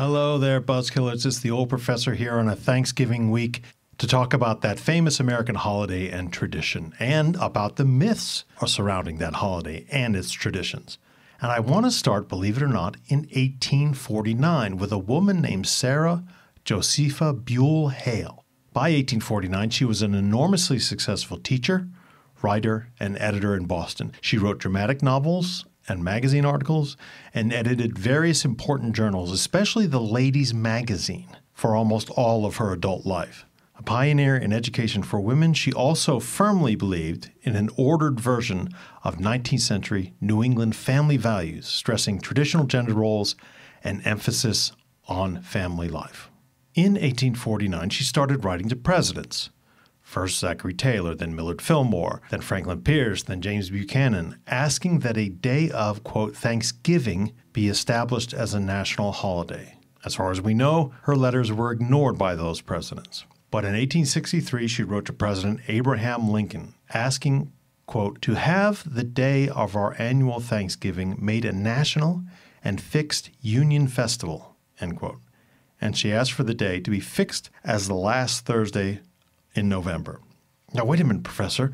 Hello there, Buzzkillers. It's the old professor here on a Thanksgiving week to talk about that famous American holiday and tradition and about the myths surrounding that holiday and its traditions. And I want to start, believe it or not, in 1849 with a woman named Sarah Josepha Buell Hale. By 1849, she was an enormously successful teacher, writer, and editor in Boston. She wrote dramatic novels and magazine articles and edited various important journals, especially the Ladies Magazine, for almost all of her adult life. A pioneer in education for women, she also firmly believed in an ordered version of 19th century New England family values, stressing traditional gender roles and emphasis on family life. In 1849, she started writing to presidents. First Zachary Taylor, then Millard Fillmore, then Franklin Pierce, then James Buchanan, asking that a day of, quote, Thanksgiving be established as a national holiday. As far as we know, her letters were ignored by those presidents. But in 1863, she wrote to President Abraham Lincoln asking, quote, to have the day of our annual Thanksgiving made a national and fixed Union festival, end quote. And she asked for the day to be fixed as the last Thursday in November. Now, wait a minute, Professor.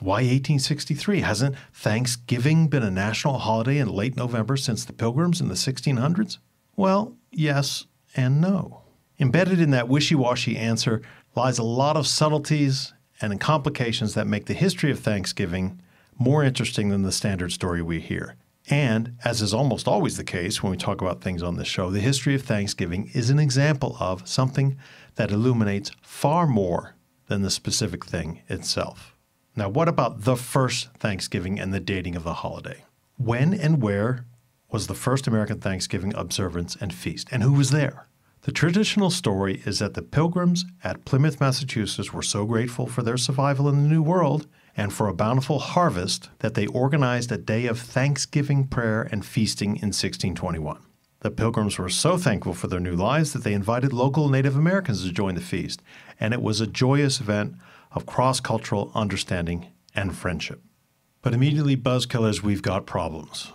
Why 1863? Hasn't Thanksgiving been a national holiday in late November since the Pilgrims in the 1600s? Well, yes and no. Embedded in that wishy washy answer lies a lot of subtleties and complications that make the history of Thanksgiving more interesting than the standard story we hear. And, as is almost always the case when we talk about things on this show, the history of Thanksgiving is an example of something that illuminates far more than the specific thing itself. Now, what about the first Thanksgiving and the dating of the holiday? When and where was the first American Thanksgiving observance and feast, and who was there? The traditional story is that the pilgrims at Plymouth, Massachusetts were so grateful for their survival in the New World and for a bountiful harvest that they organized a day of thanksgiving prayer and feasting in 1621. The pilgrims were so thankful for their new lives that they invited local Native Americans to join the feast, and it was a joyous event of cross cultural understanding and friendship. But immediately, buzzkillers, we've got problems.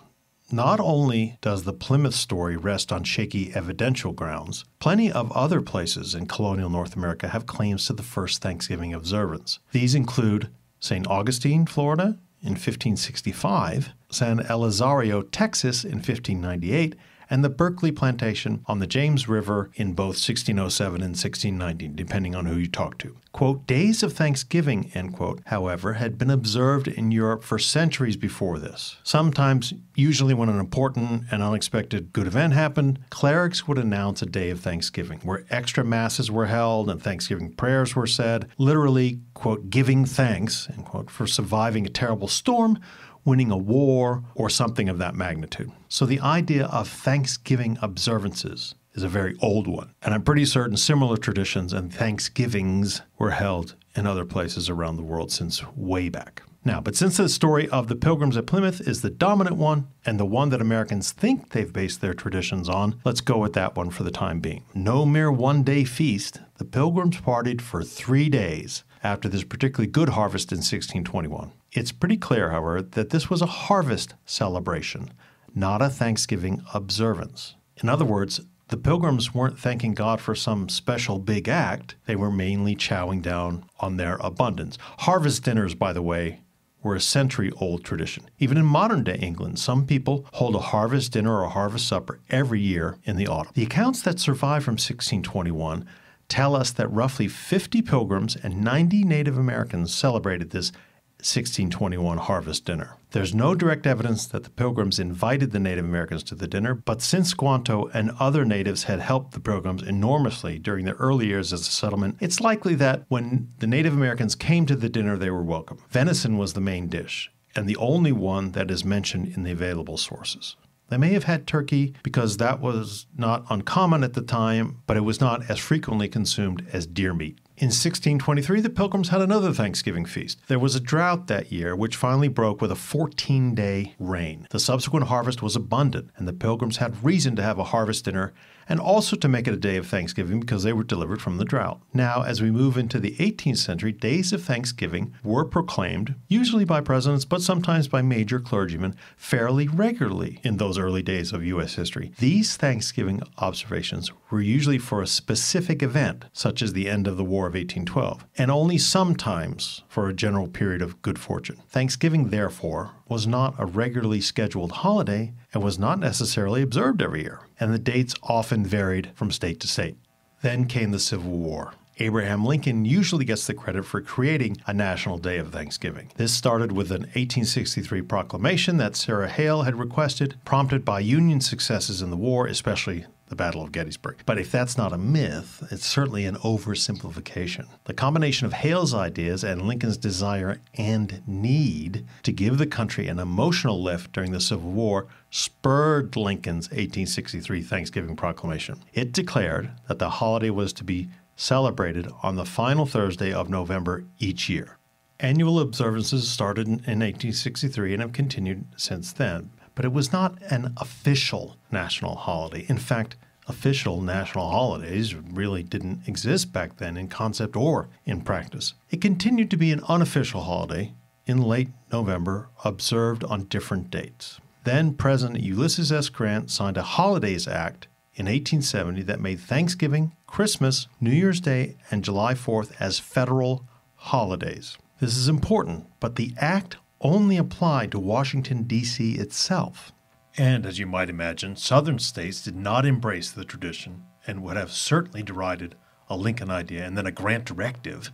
Not only does the Plymouth story rest on shaky evidential grounds, plenty of other places in colonial North America have claims to the first Thanksgiving observance. These include St. Augustine, Florida, in 1565, San Elizario, Texas, in 1598, and the Berkeley Plantation on the James River in both 1607 and 1690, depending on who you talk to. Quote, days of Thanksgiving, end quote, however, had been observed in Europe for centuries before this. Sometimes, usually when an important and unexpected good event happened, clerics would announce a day of Thanksgiving where extra masses were held and Thanksgiving prayers were said, literally, quote, giving thanks, end quote, for surviving a terrible storm winning a war, or something of that magnitude. So the idea of Thanksgiving observances is a very old one. And I'm pretty certain similar traditions and Thanksgivings were held in other places around the world since way back. Now, but since the story of the Pilgrims at Plymouth is the dominant one and the one that Americans think they've based their traditions on, let's go with that one for the time being. No mere one day feast, the Pilgrims partied for three days after this particularly good harvest in 1621. It's pretty clear, however, that this was a harvest celebration, not a Thanksgiving observance. In other words, the pilgrims weren't thanking God for some special big act, they were mainly chowing down on their abundance. Harvest dinners, by the way, were a century old tradition. Even in modern day England, some people hold a harvest dinner or a harvest supper every year in the autumn. The accounts that survive from 1621 tell us that roughly 50 pilgrims and 90 Native Americans celebrated this 1621 harvest dinner. There's no direct evidence that the pilgrims invited the Native Americans to the dinner, but since Squanto and other natives had helped the pilgrims enormously during the early years as a settlement, it's likely that when the Native Americans came to the dinner, they were welcome. Venison was the main dish, and the only one that is mentioned in the available sources. They may have had turkey because that was not uncommon at the time, but it was not as frequently consumed as deer meat. In 1623, the Pilgrims had another Thanksgiving feast. There was a drought that year, which finally broke with a 14 day rain. The subsequent harvest was abundant, and the Pilgrims had reason to have a harvest dinner and also to make it a day of Thanksgiving because they were delivered from the drought. Now, as we move into the 18th century, days of Thanksgiving were proclaimed, usually by presidents, but sometimes by major clergymen, fairly regularly in those early days of U.S. history. These Thanksgiving observations were usually for a specific event, such as the end of the War of 1812, and only sometimes for a general period of good fortune. Thanksgiving, therefore, was not a regularly scheduled holiday and was not necessarily observed every year, and the dates often varied from state to state. Then came the Civil War. Abraham Lincoln usually gets the credit for creating a national day of Thanksgiving. This started with an 1863 proclamation that Sarah Hale had requested, prompted by Union successes in the war, especially the Battle of Gettysburg. But if that's not a myth, it's certainly an oversimplification. The combination of Hale's ideas and Lincoln's desire and need to give the country an emotional lift during the Civil War spurred Lincoln's 1863 Thanksgiving Proclamation. It declared that the holiday was to be celebrated on the final Thursday of November each year. Annual observances started in 1863 and have continued since then but it was not an official national holiday. In fact, official national holidays really didn't exist back then in concept or in practice. It continued to be an unofficial holiday in late November, observed on different dates. Then President Ulysses S. Grant signed a Holidays Act in 1870 that made Thanksgiving, Christmas, New Year's Day, and July 4th as federal holidays. This is important, but the act only applied to Washington, D.C. itself. And as you might imagine, southern states did not embrace the tradition and would have certainly derided a Lincoln idea and then a Grant directive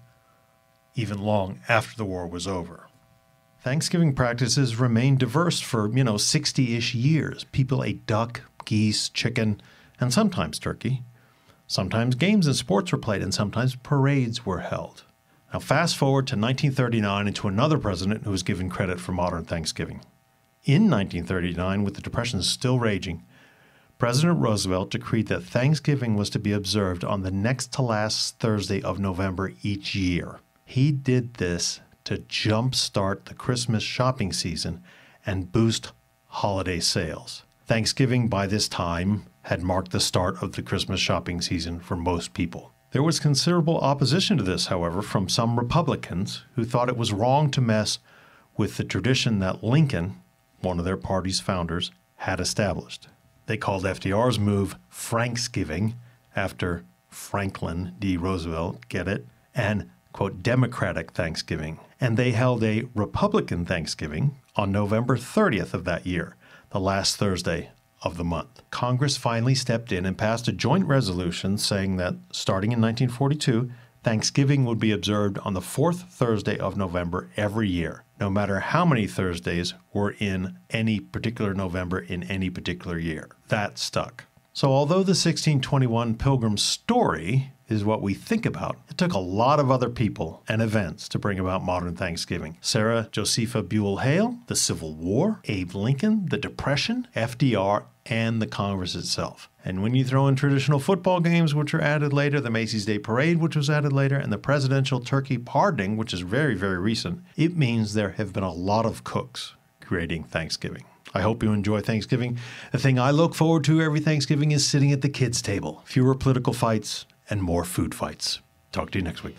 even long after the war was over. Thanksgiving practices remained diverse for, you know, 60 ish years. People ate duck, geese, chicken, and sometimes turkey. Sometimes games and sports were played, and sometimes parades were held. Now, fast forward to 1939 and to another president who was given credit for modern Thanksgiving. In 1939, with the Depression still raging, President Roosevelt decreed that Thanksgiving was to be observed on the next to last Thursday of November each year. He did this to jumpstart the Christmas shopping season and boost holiday sales. Thanksgiving by this time had marked the start of the Christmas shopping season for most people. There was considerable opposition to this, however, from some Republicans who thought it was wrong to mess with the tradition that Lincoln, one of their party's founders, had established. They called FDR's move Franksgiving after Franklin D. Roosevelt, get it? And, quote, Democratic Thanksgiving. And they held a Republican Thanksgiving on November 30th of that year, the last Thursday of the month. Congress finally stepped in and passed a joint resolution saying that starting in 1942, Thanksgiving would be observed on the fourth Thursday of November every year, no matter how many Thursdays were in any particular November in any particular year. That stuck. So, although the 1621 Pilgrim story is what we think about. It took a lot of other people and events to bring about modern Thanksgiving. Sarah Josepha Buell Hale, the Civil War, Abe Lincoln, the Depression, FDR, and the Congress itself. And when you throw in traditional football games, which are added later, the Macy's Day Parade, which was added later, and the presidential turkey pardoning, which is very, very recent, it means there have been a lot of cooks creating Thanksgiving. I hope you enjoy Thanksgiving. The thing I look forward to every Thanksgiving is sitting at the kids' table. Fewer political fights, and more food fights. Talk to you next week.